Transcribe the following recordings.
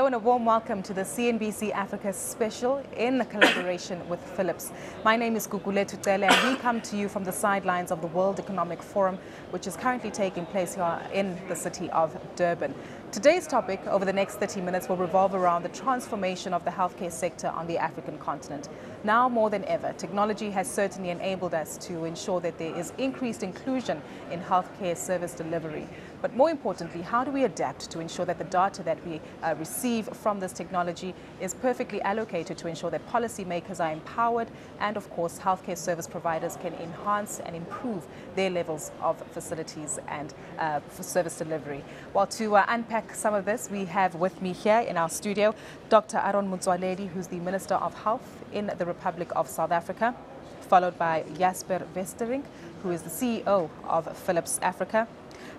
Hello and a warm welcome to the CNBC Africa special in collaboration with Philips. My name is Gugulethu Cele and we come to you from the sidelines of the World Economic Forum, which is currently taking place here in the city of Durban. Today's topic over the next 30 minutes will revolve around the transformation of the healthcare sector on the African continent. Now more than ever, technology has certainly enabled us to ensure that there is increased inclusion in healthcare service delivery. But more importantly, how do we adapt to ensure that the data that we uh, receive from this technology is perfectly allocated to ensure that policymakers are empowered and, of course, healthcare service providers can enhance and improve their levels of facilities and uh, service delivery? Well, to uh, unpack some of this, we have with me here in our studio Dr. Aaron Motsoaledi, who's the Minister of Health in the Republic of South Africa, followed by Jasper Westerink, who is the CEO of Philips Africa.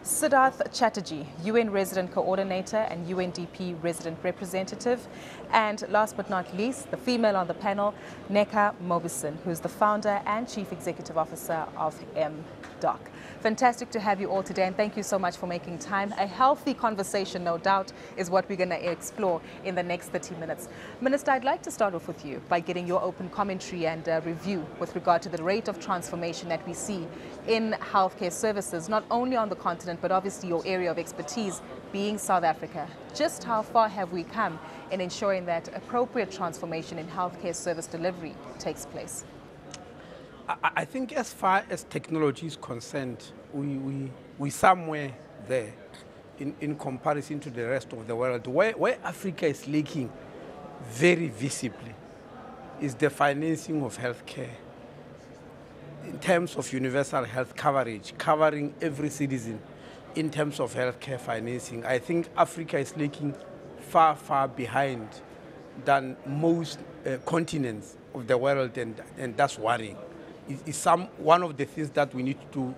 Siddharth Chatterjee, UN Resident Coordinator and UNDP Resident Representative. And last but not least, the female on the panel, Nneka Mobisson, who's the founder and Chief Executive Officer of MDoc. Fantastic to have you all today and thank you so much for making time. A healthy conversation, no doubt, is what we're going to explore in the next 30 minutes. Minister, I'd like to start off with you by getting your open commentary and uh, review with regard to the rate of transformation that we see in healthcare services, not only on the continent, but obviously your area of expertise being South Africa. Just how far have we come in ensuring that appropriate transformation in healthcare service delivery takes place? I think as far as technology is concerned, we, we, we somewhere there in, in comparison to the rest of the world. Where, where Africa is leaking very visibly is the financing of healthcare in terms of universal health coverage, covering every citizen in terms of healthcare financing. I think Africa is lagging far, far behind than most uh, continents of the world, and, and that's worrying. It's some, one of the things that we need to do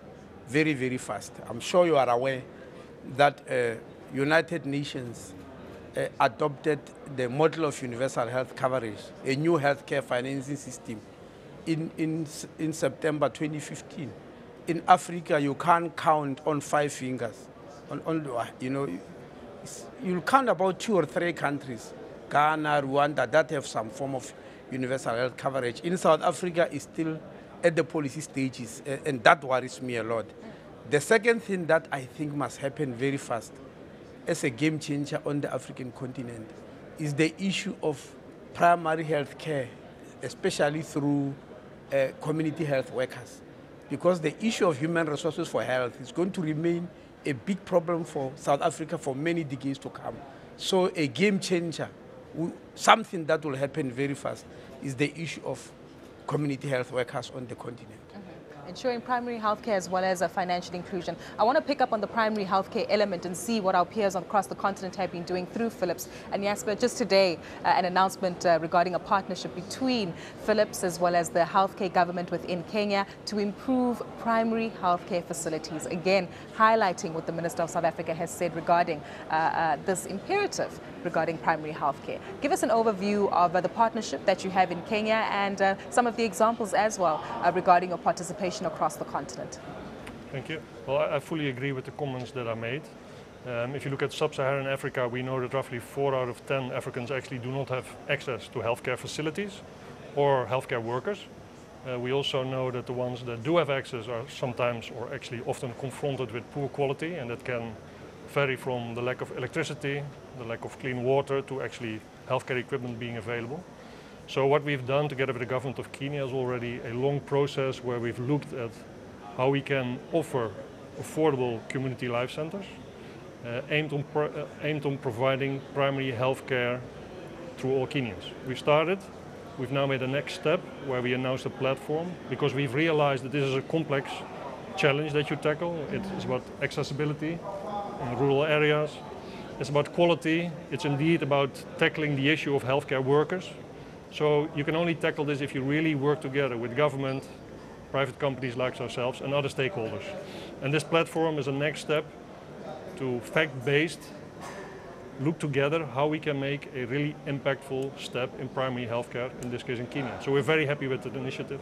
very, very fast. I'm sure you are aware that uh, United Nations uh, adopted the model of universal health coverage, a new healthcare financing system in, in, in September 2015. In Africa, you can't count on five fingers. On, on, you know, you'll count about two or three countries, Ghana, Rwanda, that have some form of universal health coverage. In South Africa, it's still at the policy stages, and that worries me a lot. The second thing that I think must happen very fast as a game changer on the African continent is the issue of primary health care, especially through uh, community health workers. Because the issue of human resources for health is going to remain a big problem for South Africa for many decades to come. So a game changer, something that will happen very fast, is the issue of community health workers on the continent ensuring primary healthcare as well as a financial inclusion. I want to pick up on the primary healthcare element and see what our peers across the continent have been doing through Philips. And Jasper, just today, uh, an announcement uh, regarding a partnership between Philips as well as the healthcare government within Kenya to improve primary healthcare facilities. Again, highlighting what the Minister of South Africa has said regarding uh, uh this imperative regarding primary healthcare. Give us an overview of uh, the partnership that you have in Kenya and uh, some of the examples as well regarding your participation across the continent. Thank you. Well, I fully agree with the comments that are made. Um, if you look at sub-Saharan Africa, we know that roughly 4 out of 10 Africans actually do not have access to healthcare facilities or healthcare workers. Uh, we also know that the ones that do have access are sometimes or actually often confronted with poor quality and that can vary from the lack of electricity, the lack of clean water to actually healthcare equipment being available. So what we've done together with the government of Kenya is already a long process where we've looked at how we can offer affordable community life centers uh, aimed, on uh, aimed on providing primary health care through all Kenyans. We started, we've now made the next step where we announced a platform because we've realized that this is a complex challenge that you tackle. It's about accessibility in rural areas. It's about quality. It's indeed about tackling the issue of healthcare workers so you can only tackle this if you really work together with government, private companies like ourselves, and other stakeholders. And this platform is a next step to fact-based look together how we can make a really impactful step in primary healthcare, in this case in Kenya. So we're very happy with the initiative.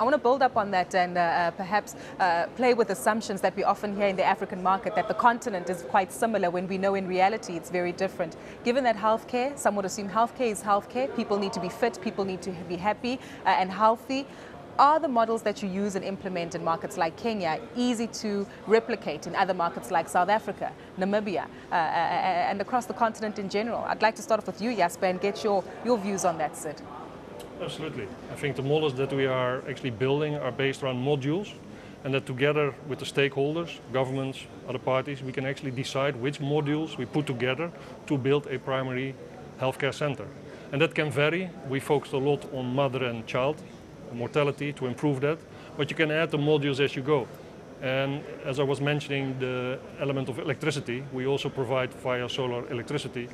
I want to build up on that and uh, uh, perhaps uh, play with assumptions that we often hear in the African market that the continent is quite similar when we know in reality it's very different. Given that healthcare, some would assume healthcare is healthcare, people need to be fit, people need to be happy uh, and healthy. Are the models that you use and implement in markets like Kenya easy to replicate in other markets like South Africa, Namibia, uh, uh, and across the continent in general? I'd like to start off with you, Jasper, and get your, your views on that, Sid. Absolutely. I think the models that we are actually building are based around modules and that together with the stakeholders, governments, other parties, we can actually decide which modules we put together to build a primary healthcare center. And that can vary. We focused a lot on mother and child mortality to improve that, but you can add the modules as you go. And as I was mentioning, the element of electricity, we also provide via solar electricity.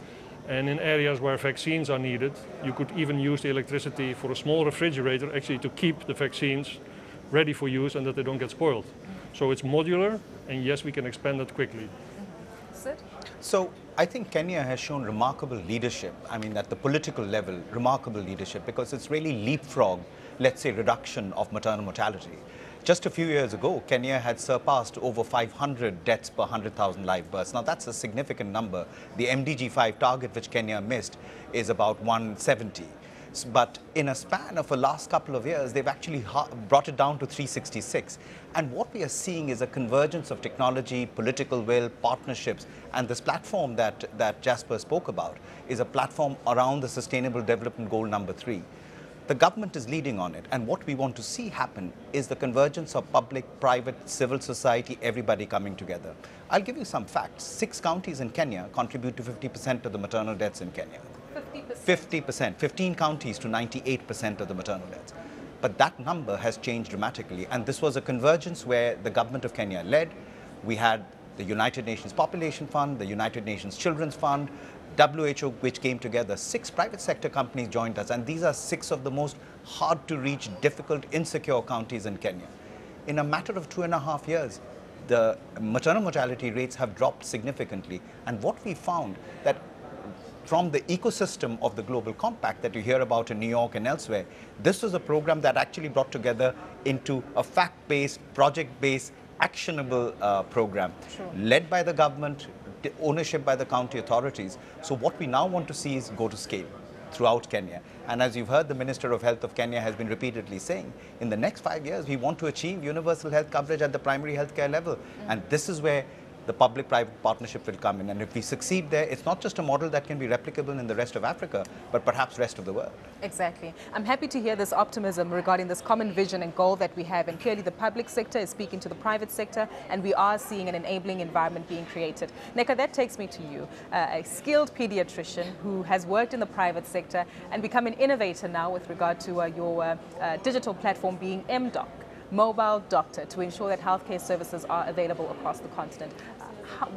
And in areas where vaccines are needed, you could even use the electricity for a small refrigerator actually to keep the vaccines ready for use and that they don't get spoiled. So it's modular, and yes, we can expand it quickly. Sid? So I think Kenya has shown remarkable leadership. I mean, at the political level, remarkable leadership because it's really leapfrog, let's say, reduction of maternal mortality. Just a few years ago, Kenya had surpassed over 500 deaths per 100,000 live births. Now, that's a significant number. The MDG 5 target, which Kenya missed, is about 170. But in a span of the last couple of years, they've actually brought it down to 366. And what we are seeing is a convergence of technology, political will, partnerships. And this platform that, that Jasper spoke about is a platform around the Sustainable Development Goal number three. The government is leading on it. And what we want to see happen is the convergence of public, private, civil society, everybody coming together. I'll give you some facts. Six counties in Kenya contribute to 50% of the maternal deaths in Kenya. 50%? 50%. 15 counties to 98% of the maternal deaths. But that number has changed dramatically. And this was a convergence where the government of Kenya led. We had the United Nations Population Fund, the United Nations Children's Fund, WHO, which came together, six private sector companies joined us, and these are six of the most hard to reach, difficult, insecure counties in Kenya. In a matter of two and a half years, the maternal mortality rates have dropped significantly. And what we found that from the ecosystem of the Global Compact that you hear about in New York and elsewhere, this was a program that actually brought together into a fact-based, project-based, actionable uh, program sure. led by the government, ownership by the county authorities. So what we now want to see is go to scale throughout Kenya. And as you've heard, the Minister of Health of Kenya has been repeatedly saying, in the next five years, we want to achieve universal health coverage at the primary healthcare level. Mm -hmm. And this is where the public-private partnership will come in. And if we succeed there, it's not just a model that can be replicable in the rest of Africa, but perhaps rest of the world. Exactly. I'm happy to hear this optimism regarding this common vision and goal that we have. And clearly the public sector is speaking to the private sector, and we are seeing an enabling environment being created. Nneka, that takes me to you, uh, a skilled pediatrician who has worked in the private sector and become an innovator now with regard to uh, your uh, uh digital platform being MDoc mobile doctor to ensure that healthcare services are available across the continent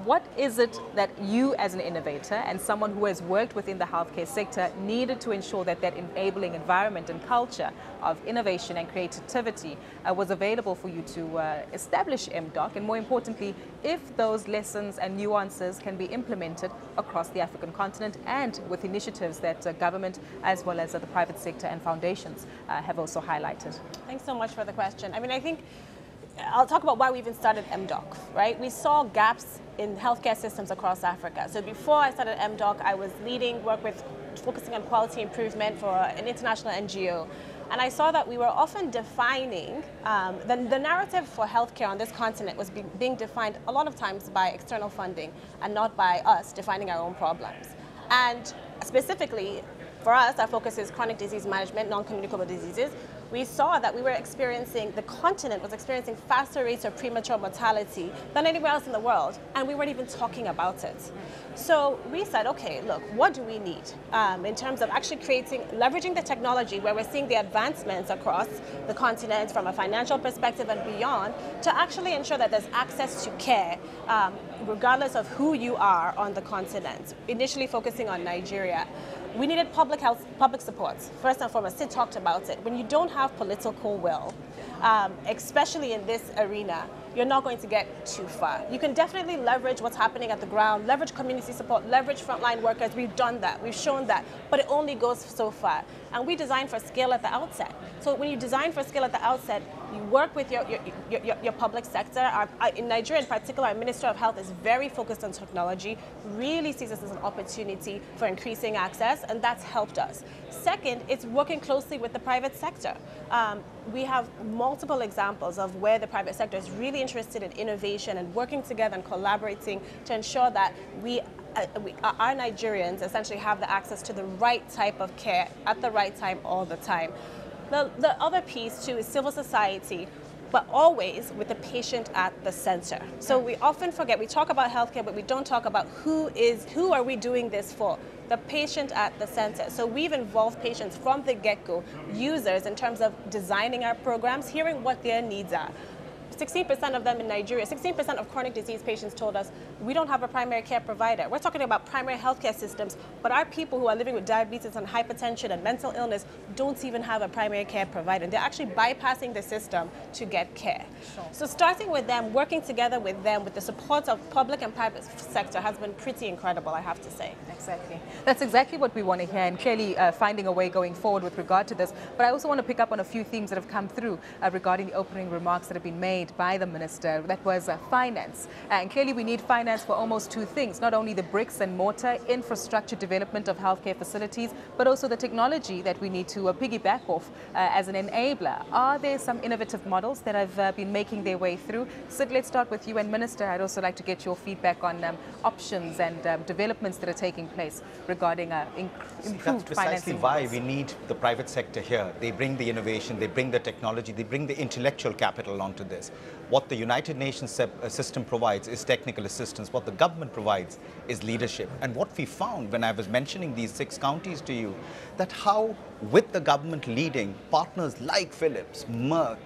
what is it that you as an innovator and someone who has worked within the healthcare sector needed to ensure that that enabling environment and culture of innovation and creativity uh, was available for you to uh, establish MDoc and more importantly, if those lessons and nuances can be implemented across the African continent and with initiatives that uh, government as well as the private sector and foundations uh, have also highlighted. Thanks so much for the question. I mean, I think I'll talk about why we even started MDoc, right? We saw gaps in healthcare systems across Africa. So before I started MDoc, I was leading work with focusing on quality improvement for an international NGO. And I saw that we were often defining, um, the, the, narrative for healthcare on this continent was be, being defined a lot of times by external funding and not by us defining our own problems. And specifically, for us, our focus is chronic disease management, non-communicable diseases, we saw that we were experiencing, the continent was experiencing faster rates of premature mortality than anywhere else in the world, and we weren't even talking about it. So we said, okay, look, what do we need um, in terms of actually creating, leveraging the technology where we're seeing the advancements across the continent from a financial perspective and beyond to actually ensure that there's access to care um, regardless of who you are on the continent, initially focusing on Nigeria we needed public health, public support. First and foremost, Sid talked about it. When you don't have political will, um, especially in this arena, you're not going to get too far. You can definitely leverage what's happening at the ground, leverage community support, leverage frontline workers. We've done that, we've shown that, but it only goes so far. And we design for scale at the outset. So when you design for scale at the outset, you work with your, your, your, your public sector. Our, in Nigeria in particular, our Minister of Health is very focused on technology, really sees this as an opportunity for increasing access, and that's helped us. Second, it's working closely with the private sector. Um, we have multiple examples of where the private sector is really interested in innovation and working together and collaborating to ensure that we uh, we, uh, our Nigerians essentially have the access to the right type of care at the right time all the time. The, the other piece too is civil society but always with the patient at the center. So we often forget, we talk about healthcare, but we don't talk about who is, who are we doing this for? The patient at the center. So we've involved patients from the get-go, users in terms of designing our programs, hearing what their needs are. 16% of them in Nigeria, 16% of chronic disease patients told us we don't have a primary care provider. We're talking about primary healthcare systems, but our people who are living with diabetes and hypertension and mental illness don't even have a primary care provider. They're actually bypassing the system to get care. Sure. So starting with them, working together with them, with the support of public and private sector has been pretty incredible, I have to say. Exactly. That's exactly what we want to hear and clearly uh, finding a way going forward with regard to this. But I also want to pick up on a few themes that have come through uh, regarding the opening remarks that have been made by the minister. That was uh, finance. And clearly we need finance for almost two things, not only the bricks and mortar infrastructure development of healthcare facilities, but also the technology that we need to uh, piggyback off uh, as an enabler. Are there some innovative models that have uh, been making their way through? Sid, let's start with you. And Minister, I'd also like to get your feedback on um, options and um, developments that are taking place regarding uh, improved That's precisely why models. we need the private sector here. They bring the innovation, they bring the technology, they bring the intellectual capital onto this. What the United Nations uh, system provides is technical assistance. What the government provides is leadership. And what we found when I was mentioning these six counties to you, that how with the government leading, partners like Philips, Merck,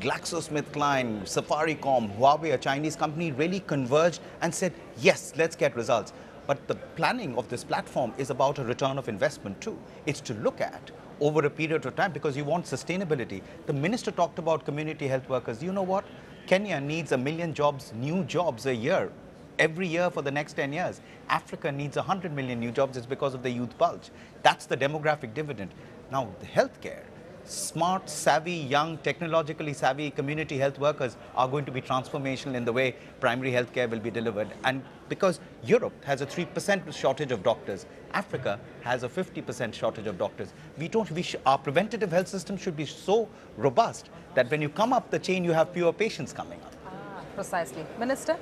GlaxoSmithKline, Safaricom, Huawei, a Chinese company, really converged and said, yes, let's get results. But the planning of this platform is about a return of investment too. It's to look at over a period of time because you want sustainability. The minister talked about community health workers. You know what? Kenya needs a million jobs, new jobs a year, every year for the next 10 years. Africa needs 100 million new jobs. It's because of the youth bulge. That's the demographic dividend. Now, the healthcare smart, savvy, young, technologically savvy community health workers are going to be transformational in the way primary health care will be delivered. And because Europe has a 3% shortage of doctors, Africa has a 50% shortage of doctors. We don't, we our preventative health system should be so robust that when you come up the chain, you have fewer patients coming up. Ah, precisely. Minister?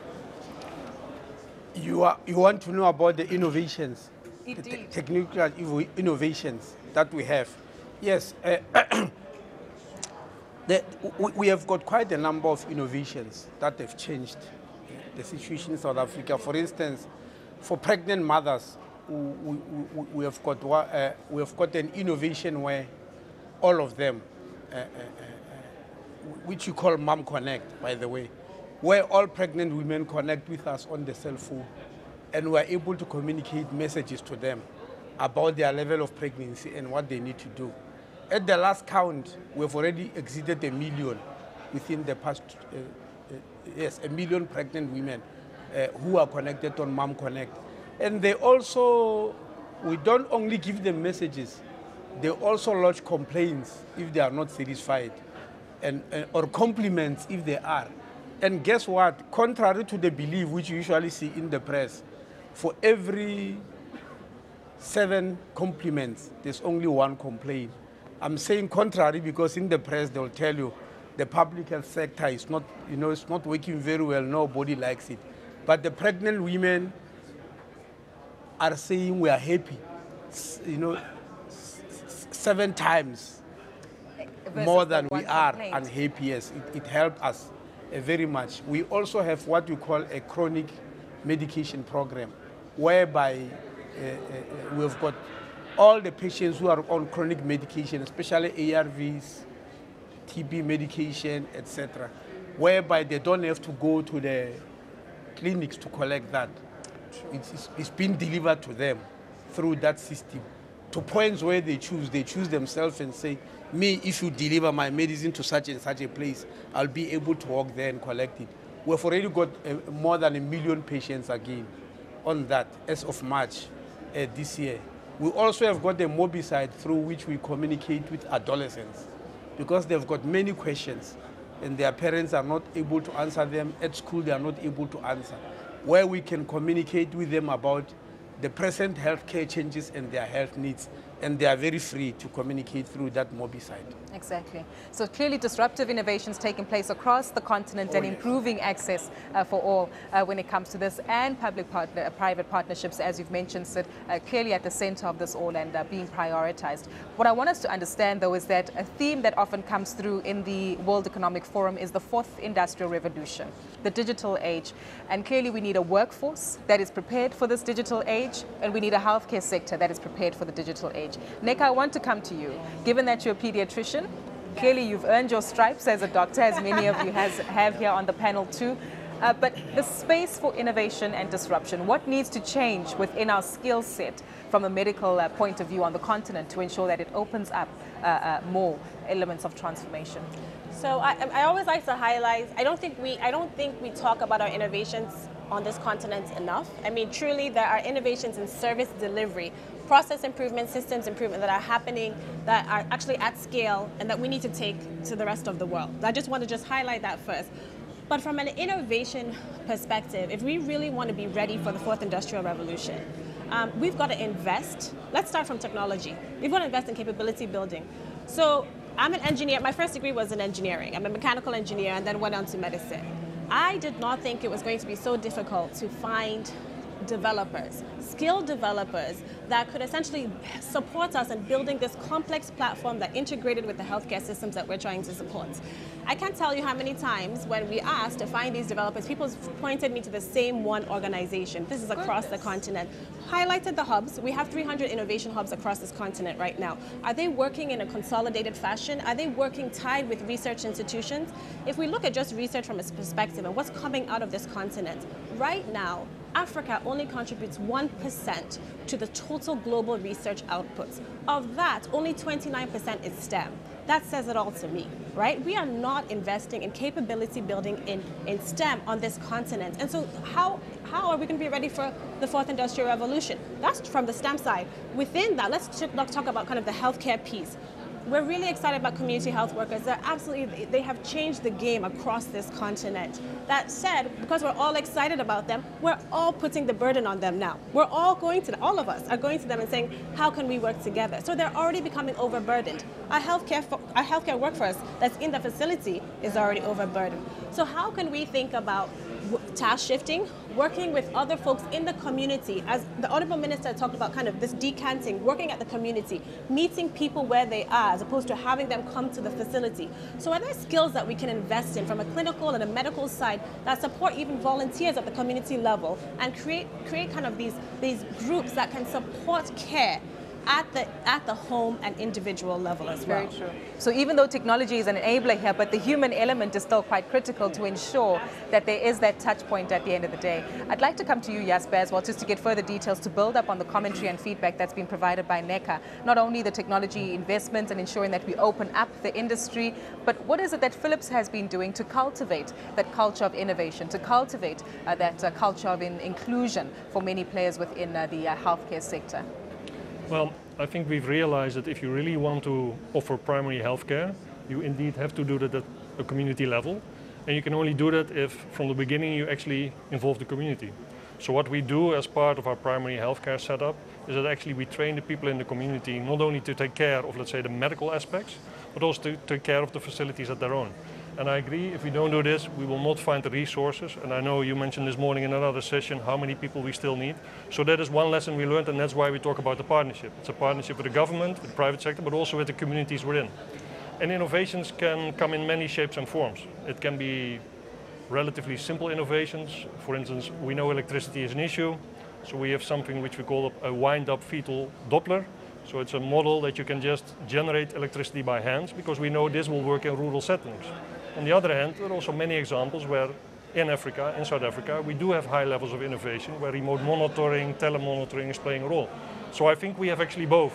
You, are, you want to know about the innovations, Indeed. the te technical innovations that we have. Yes, uh, the, we have got quite a number of innovations that have changed the situation in South Africa. For instance, for pregnant mothers, we, we, we have, got, uh, we have got an innovation where all of them, uh, uh, uh, which you call Mom Connect, by the way, where all pregnant women connect with us on the cell phone and we're able to communicate messages to them about their level of pregnancy and what they need to do. At the last count, we've already exceeded a million within the past, uh, uh, yes, a million pregnant women uh, who are connected on Mom Connect. And they also, we don't only give them messages, they also lodge complaints if they are not satisfied, and, uh, or compliments if they are. And guess what? Contrary to the belief which you usually see in the press, for every seven compliments, there's only one complaint. I'm saying contrary because in the press they'll tell you the public health sector is not, you know, it's not working very well. Nobody likes it. But the pregnant women are saying we are happy, you know, seven times Versus more than we are complaint. unhappy. Yes, it, it helped us uh, very much. We also have what we call a chronic medication program, whereby uh, we've got all the patients who are on chronic medication, especially ARVs, TB medication, etc., whereby they don't have to go to the clinics to collect that. It's, it's, it's been delivered to them through that system to points where they choose. They choose themselves and say, me, if you deliver my medicine to such and such a place, I'll be able to walk there and collect it. We've already got uh, more than a million patients again on that as of March uh, this year. We also have got a MobiSite through which we communicate with adolescents because they've got many questions and their parents are not able to answer them. At school, they are not able to answer. Where we can communicate with them about the present healthcare changes and their health needs and they are very free to communicate through that MobiSite. Exactly. So clearly disruptive innovations taking place across the continent Oh, and yes. improving access uh, for all uh, when it comes to this and public partner, uh, private partnerships, as you've mentioned, Sid, uh, clearly at the center of this all and uh, being prioritized. What I want us to understand though is that a theme that often comes through in the World Economic Forum is the fourth industrial revolution, the digital age. And clearly we need a workforce that is prepared for this digital age and we need a healthcare sector that is prepared for the digital age. Nick, I want to come to you. Given that you're a pediatrician, clearly you've earned your stripes as a doctor, as many of you has, have here on the panel too. Uh, but the space for innovation and disruption, what needs to change within our skill set from a medical uh, point of view on the continent to ensure that it opens up uh, uh, more elements of transformation? So I, I always like to highlight. I don't think we I don't think we talk about our innovations on this continent enough. I mean, truly, there are innovations in service delivery, process improvement, systems improvement that are happening that are actually at scale and that we need to take to the rest of the world. I just want to just highlight that first. But from an innovation perspective, if we really want to be ready for the fourth industrial revolution, um, we've got to invest. Let's start from technology. We've got to invest in capability building. So I'm an engineer. My first degree was in engineering. I'm a mechanical engineer and then went on to medicine. I did not think it was going to be so difficult to find developers, skilled developers that could essentially support us in building this complex platform that integrated with the healthcare systems that we're trying to support. I can't tell you how many times when we asked to find these developers, people pointed me to the same one organization. This is across the continent. Highlighted the hubs. We have 300 innovation hubs across this continent right now. Are they working in a consolidated fashion? Are they working tied with research institutions? If we look at just research from its perspective and what's coming out of this continent, right now, Africa only contributes 1% to the total global research outputs. Of that, only 29% is STEM. That says it all to me, right? We are not investing in capability building in, in STEM on this continent. And so how, how are we going to be ready for the fourth industrial revolution? That's from the STEM side. Within that, let's let's talk about kind of the healthcare piece. We're really excited about community health workers. They're absolutely, they have changed the game across this continent. That said, because we're all excited about them, we're all putting the burden on them now. We're all going to, all of us are going to them and saying, how can we work together? So they're already becoming overburdened. Our healthcare, our healthcare workforce that's in the facility is already overburdened. So how can we think about task shifting, working with other folks in the community. As the Honorable Minister talked about kind of this decanting, working at the community, meeting people where they are as opposed to having them come to the facility. So are there skills that we can invest in from a clinical and a medical side that support even volunteers at the community level and create, create kind of these, these groups that can support care at the, at the home and individual level as well? Very true. So even though technology is an enabler here, but the human element is still quite critical to ensure that there is that touch point at the end of the day. I'd like to come to you, Jasper, as well, just to get further details to build up on the commentary and feedback that's been provided by Nneka. Not only the technology investments and ensuring that we open up the industry, but what is it that Philips has been doing to cultivate that culture of innovation, to cultivate uh, that uh, culture of in- inclusion for many players within uh, the uh, healthcare sector? Well, I think we've realized that if you really want to offer primary healthcare, you indeed have to do that at a community level. And you can only do that if from the beginning you actually involve the community. So what we do as part of our primary healthcare setup is that actually we train the people in the community not only to take care of, let's say, the medical aspects, but also to take care of the facilities at their own. And I agree, if we don't do this, we will not find the resources. And I know you mentioned this morning in another session how many people we still need. So that is one lesson we learned, and that's why we talk about the partnership. It's a partnership with the government, with the private sector, but also with the communities we're in. And innovations can come in many shapes and forms. It can be relatively simple innovations. For instance, we know electricity is an issue, so we have something which we call a wind-up fetal Doppler. So it's a model that you can just generate electricity by hands because we know this will work in rural settings. On the other hand, there are also many examples where in Africa, in South Africa, we do have high levels of innovation where remote monitoring, telemonitoring is playing a role. So I think we have actually both.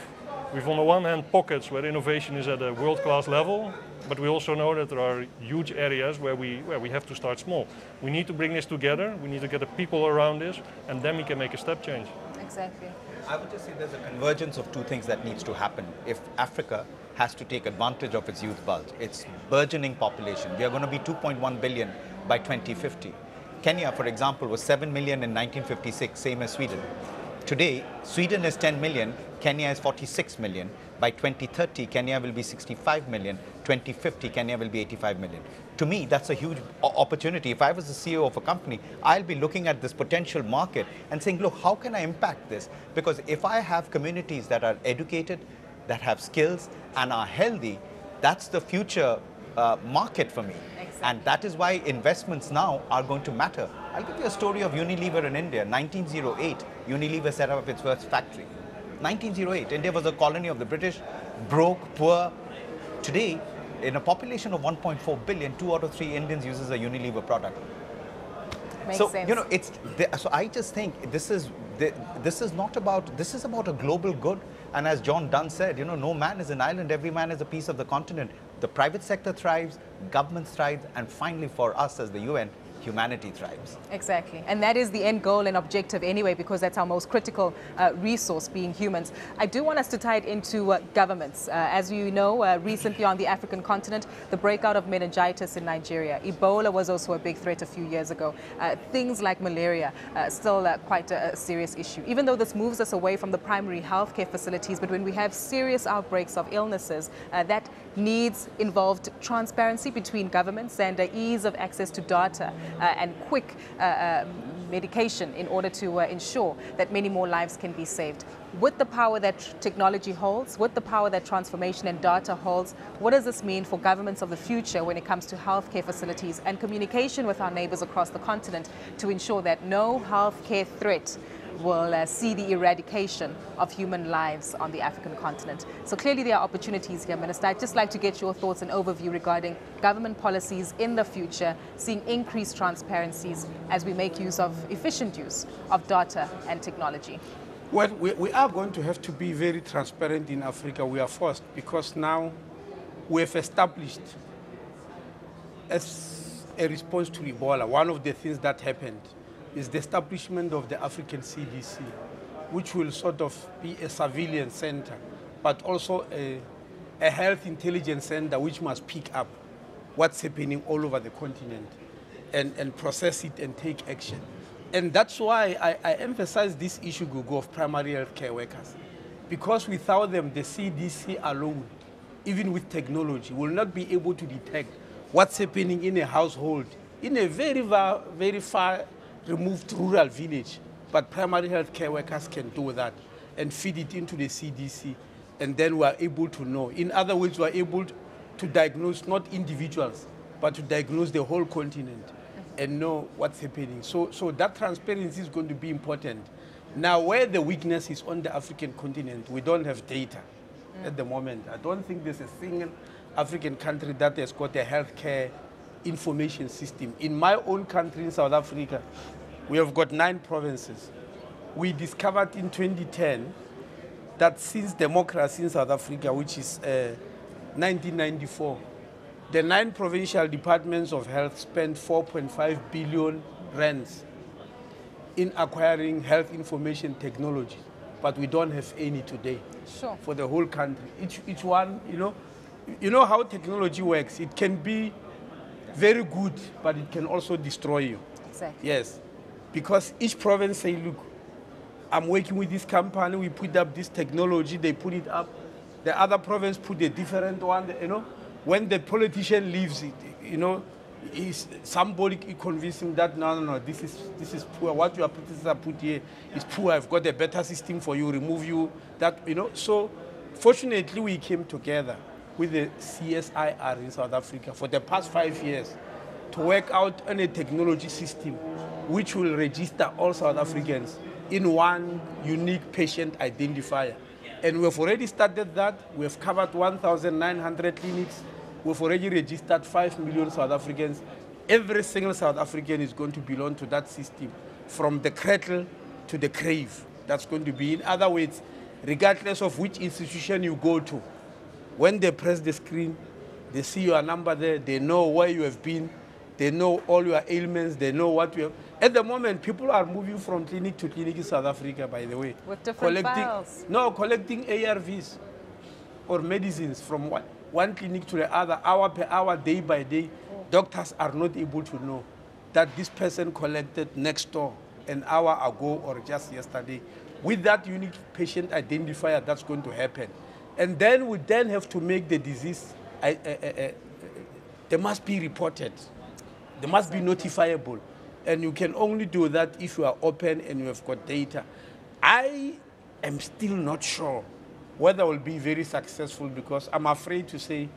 We've on the one hand pockets where innovation is at a world-class level, but we also know that there are huge areas where we, where we have to start small. We need to bring this together, we need to get the people around this, and then we can make a step change. Exactly. I would just say there's a convergence of two things that needs to happen. If Africa has to take advantage of its youth bulge, its burgeoning population, we are going to be 2.1 billion by 2050. Kenya, for example, was 7 million in 1956, same as Sweden. Today, Sweden is 10 million, Kenya is 46 million. By 2030, Kenya will be 65 million. 2050, Kenya will be 85 million. To me, that's a huge opportunity. If I was the CEO of a company, I'll be looking at this potential market and saying, look, how can I impact this? Because if I have communities that are educated, that have skills, and are healthy, that's the future uh, market for me. Exactly. And that is why investments now are going to matter. I'll give you a story of Unilever in India. 1908, Unilever set up its first factory. 1908, India was a colony of the British, broke, poor. Today, in a population of 1.4 billion, two out of three Indians uses a Unilever product. Makes so sense. you know, it's so I just think this is this is not about this is about a global good. And as John Donne said, you know, no man is an island. Every man is a piece of the continent. The private sector thrives, government thrives, and finally, for us as the UN, humanity thrives. Exactly. And that is the end goal and objective anyway, because that's our most critical uh, resource, being humans. I do want us to tie it into uh, governments. Uh, as you know, uh, recently on the African continent, the breakout of meningitis in Nigeria. Ebola was also a big threat a few years ago. Uh, things like malaria, uh, still quite a, a, serious issue. Even though this moves us away from the primary healthcare facilities, but when we have serious outbreaks of illnesses, that needs involved transparency between governments and ease of access to data. Uh, and quick uh, uh, medication in order to ensure that many more lives can be saved. With the power that technology holds, with the power that transformation and data holds, what does this mean for governments of the future when it comes to healthcare facilities and communication with our neighbors across the continent to ensure that no healthcare threat will uh, see the eradication of human lives on the African continent. So clearly there are opportunities here, Minister. I'd just like to get your thoughts and overview regarding government policies in the future, seeing increased transparencies as we make use of efficient use of data and technology. Well, we, we are going to have to be very transparent in Africa. We are forced because now we have established as a response to Ebola, one of the things that happened is the establishment of the African CDC, which will sort of be a surveillance center, but also a, a health intelligence center which must pick up what's happening all over the continent and, and process it and take action. And that's why I, I emphasize this issue, Gugu, of primary health care workers. Because without them, the CDC alone, even with technology, will not be able to detect what's happening in a household in a very, very far removed rural village, but primary health care workers can do that and feed it into the CDC, and then we are able to know. In other words, we are able to diagnose not individuals, but to diagnose the whole continent and know what's happening. So, so that transparency is going to be important. Now, where the weakness is on the African continent, we don't have data at the moment. I don't think there's a single African country that has got a healthcare information system. In my own country, in South Africa, we have got nine provinces. We discovered in 2010 that since democracy in South Africa, which is uh, 1994, the nine provincial departments of health spent 4.5 billion rands in acquiring health information technology, but we don't have any today sure. for the whole country. Each, each one, you know, you know how technology works. It can be very good, but it can also destroy you. Exactly. Yes. Because each province say, look, I'm working with this company, we put up this technology, they put it up. The other province put a different one, you know. When the politician leaves, it, you know, is somebody convince him that no, no, no, this is this is poor. What your predecessor put here is poor. I've got a better system for you. Remove you. That you know. So, fortunately, we came together with the CSIR in South Africa for the past five years to work out on a technology system which will register all South Africans in one unique patient identifier. And we've already started that. We've covered 1,900 clinics. We've already registered 5 million South Africans. Every single South African is going to belong to that system from the cradle to the grave. That's going to be, in other words, regardless of which institution you go to. When they press the screen, they see your number there, they know where you have been, they know all your ailments, they know what you have. At the moment, people are moving from clinic to clinic in South Africa, by the way. With different collecting, files. No, collecting ARVs or medicines from one, one clinic to the other, hour per hour, day by day. Doctors are not able to know that this person collected next door an hour ago or just yesterday. With that unique patient identifier, that's going to happen. And then we then have to make the disease, they must be reported. They must be notifiable. And you can only do that if you are open and you have got data. I am still not sure whether will be very successful because I'm afraid to say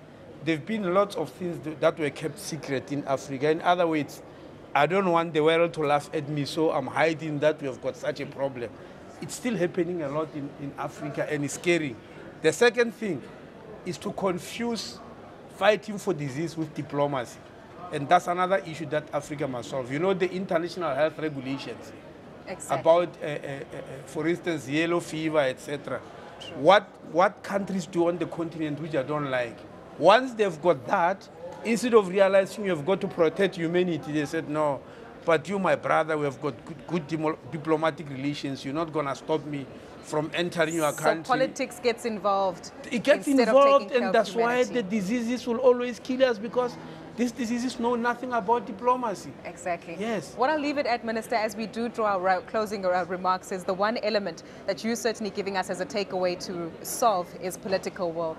there have been lots of things that were kept secret in Africa. In other words, I don't want the world to laugh at me, so I'm hiding that we have got such a problem. It's still happening a lot in, in Africa and it's scary. The second thing is to confuse fighting for disease with diplomacy. And that's another issue that Africa must solve. You know, the international health regulations Exactly. about, uh, uh, uh, uh, for instance, yellow fever, etc. What, what countries do on the continent which I don't like? Once they've got that, instead of realizing you've got to protect humanity, they said, no, but you, my brother, we have got good, good diplomatic relations. You're not going to stop me from entering your so country. politics gets involved. It gets involved, and that's why the diseases will always kill us because these diseases know nothing about diplomacy. Exactly. Yes. What I'll leave it at, Minister, as we do draw our closing uh, remarks, is the one element that you're certainly giving us as a takeaway to solve is political will.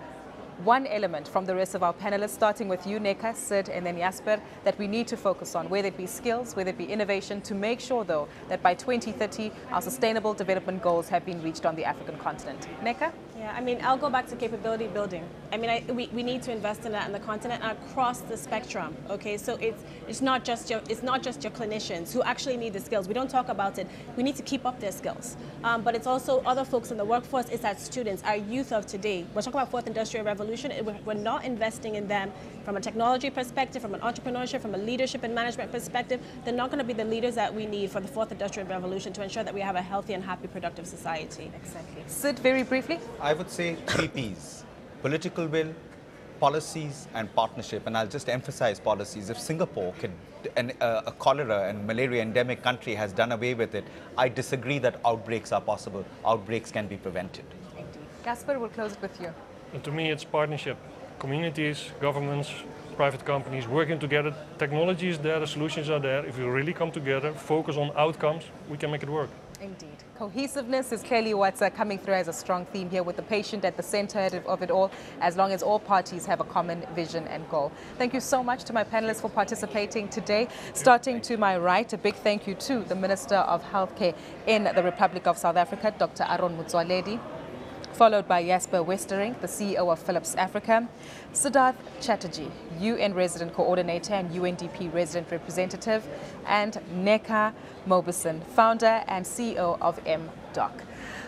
One element from the rest of our panelists, starting with you, Nneka, Sid, and then Jasper, that we need to focus on, whether it be skills, whether it be innovation, to make sure, though, that by 2030, our sustainable development goals have been reached on the African continent. Nneka? Yeah, I mean, I'll go back to capability building. I mean, I, we, we need to invest in that in the continent and across the spectrum. Okay, so it's it's not just your it's not just your clinicians who actually need the skills. We don't talk about it. We need to keep up their skills, um, but it's also other folks in the workforce. It's our students, our youth of today. We're talking about fourth industrial revolution. We're, we're not investing in them from a technology perspective, from an entrepreneurship, from a leadership and management perspective. They're not going to be the leaders that we need for the fourth industrial revolution to ensure that we have a healthy and happy, productive society. Exactly. Sid, very briefly. I would say three P's political will, policies, and partnership. And I'll just emphasize policies. If Singapore can, an, uh, a cholera and malaria endemic country has done away with it, I disagree that outbreaks are possible. Outbreaks can be prevented. Indeed. Jasper, we'll close it with you. And to me, it's partnership. Communities, governments, private companies working together. Technology is there, the solutions are there. If we really come together, focus on outcomes, we can make it work. Indeed. Cohesiveness is clearly what's uh, coming through as a strong theme here with the patient at the center of- it all, as long as all parties have a common vision and goal. Thank you so much to my panelists for participating today. Starting to my right, a big thank you to the Minister of Healthcare in the Republic of South Africa, Dr. Aaron Motsoaledi followed by Jasper Westerink, the CEO of Philips Africa, Siddharth Chatterjee, UN Resident Coordinator and UNDP Resident Representative, and Nneka Mobisson, founder and CEO of MDoc.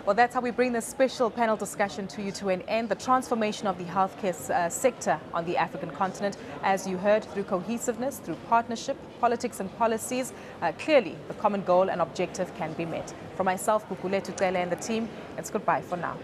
Well, that's how we bring this special panel discussion to you to an end. The transformation of the healthcare uh, sector on the African continent, as you heard, through cohesiveness, through partnership, politics, and policies. Uh, clearly, the common goal and objective can be met. For myself, Gugulethu Cele, and the team, it's goodbye for now.